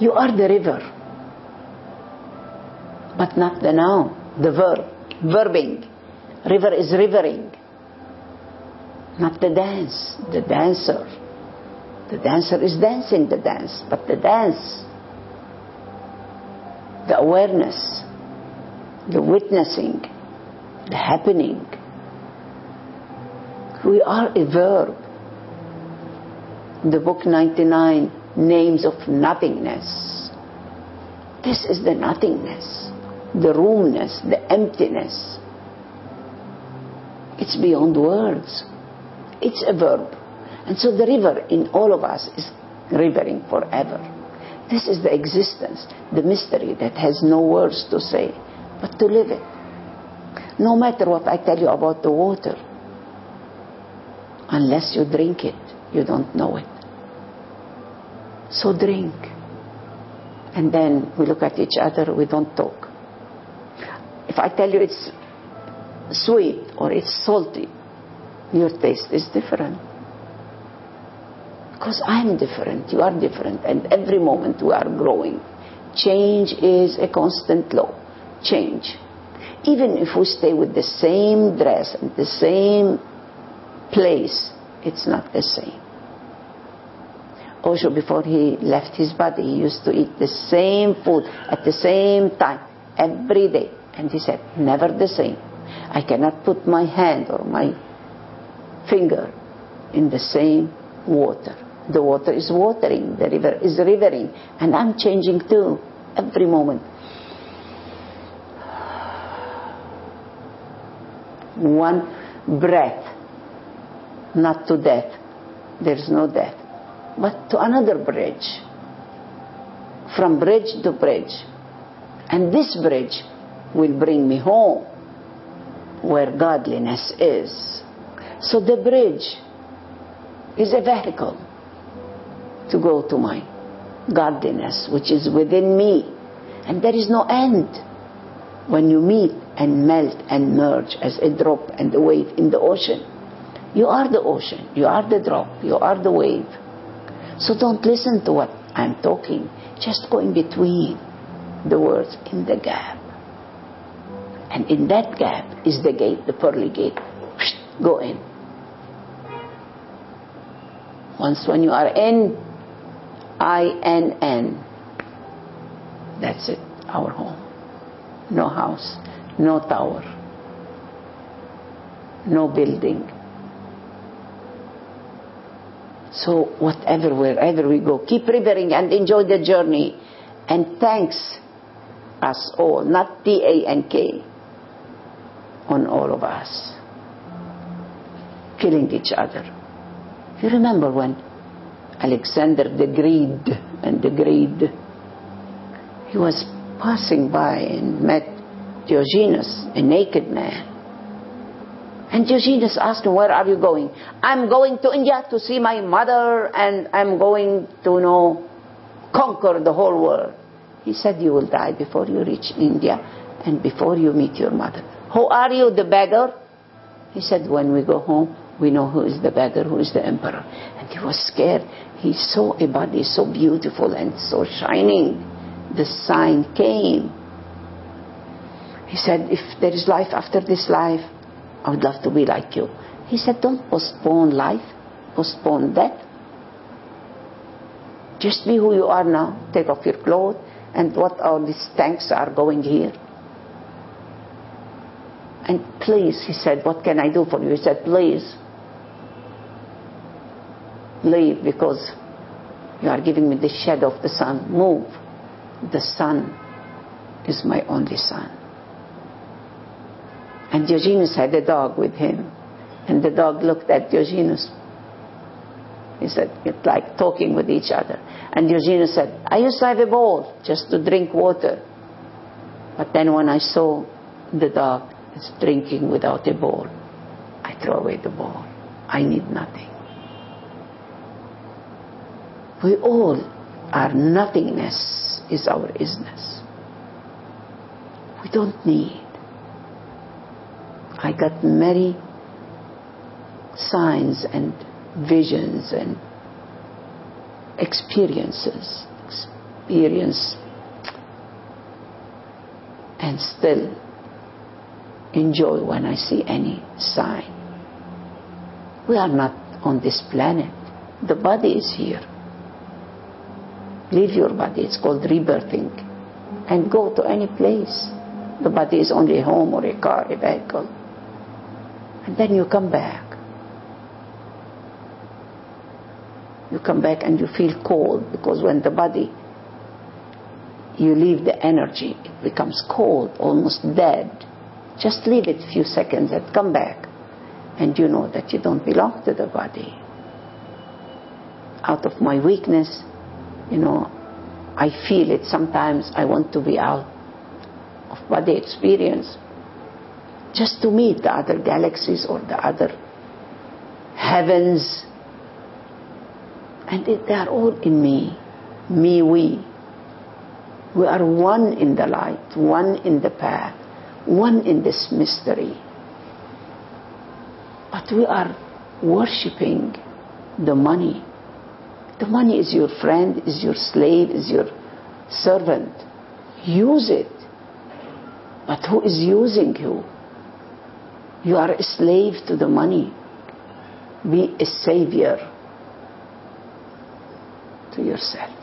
You are the river, but not the noun, the verb, verbing. River is rivering, not the dance, the dancer. The dancer is dancing the dance, but the dance, the awareness, the witnessing, the happening. We are a verb. The book 99 names of nothingness. This is the nothingness, the roomness, the emptiness. It's beyond words. It's a verb. And so the river in all of us is rivering forever. This is the existence, the mystery that has no words to say, but to live it. No matter what I tell you about the water, unless you drink it, you don't know it. So drink. And then we look at each other, we don't talk. If I tell you it's sweet or it's salty, your taste is different. Because I'm different, you are different, and every moment we are growing. Change is a constant law. Change. Even if we stay with the same dress and the same place, it's not the same. Osho, before he left his body, he used to eat the same food at the same time every day. And he said, never the same. I cannot put my hand or my finger in the same water. The water is watering, the river is rivering, and I'm changing too every moment. One breath, not to death. There's no death but to another bridge. From bridge to bridge. And this bridge will bring me home where godliness is. So the bridge is a vehicle to go to my godliness, which is within me. And there is no end when you meet and melt and merge as a drop and a wave in the ocean. You are the ocean, you are the drop, you are the wave. So don't listen to what I'm talking. Just go in between the words in the gap. And in that gap is the gate, the pearly gate. Go in. Once when you are in, I-N-N. That's it, our home. No house, no tower, no building, so whatever, wherever we go, keep revering and enjoy the journey. And thanks us all, not T-A-N-K, on all of us. Killing each other. You remember when Alexander the Great and the Great, he was passing by and met Diogenes, a naked man. And Diogenes asked him, where are you going? I'm going to India to see my mother and I'm going to you know, conquer the whole world. He said, you will die before you reach India and before you meet your mother. Who are you, the beggar? He said, when we go home, we know who is the beggar, who is the emperor. And he was scared. He saw a body so beautiful and so shining. The sign came. He said, if there is life after this life, I would love to be like you. He said, don't postpone life, postpone death. Just be who you are now. Take off your clothes and what all these tanks are going here. And please, he said, what can I do for you? He said, please, leave because you are giving me the shadow of the sun. Move. The sun is my only son. And Diogenes had a dog with him. And the dog looked at Diogenes. He said, it's like talking with each other. And Diogenes said, I used to have a bowl just to drink water. But then when I saw the dog is drinking without a bowl, I throw away the bowl. I need nothing. We all, our nothingness is our isness. We don't need. I got many signs and visions and experiences experience and still enjoy when I see any sign. We are not on this planet. The body is here. Leave your body. It's called rebirthing. And go to any place. The body is only a home or a car, a vehicle. And then you come back. You come back and you feel cold because when the body, you leave the energy, it becomes cold, almost dead. Just leave it a few seconds and come back. And you know that you don't belong to the body. Out of my weakness, you know, I feel it sometimes. I want to be out of body experience just to meet the other galaxies or the other heavens. And they are all in me. Me, we. We are one in the light, one in the path, one in this mystery. But we are worshipping the money. The money is your friend, is your slave, is your servant. Use it. But who is using you? You are a slave to the money. Be a savior to yourself.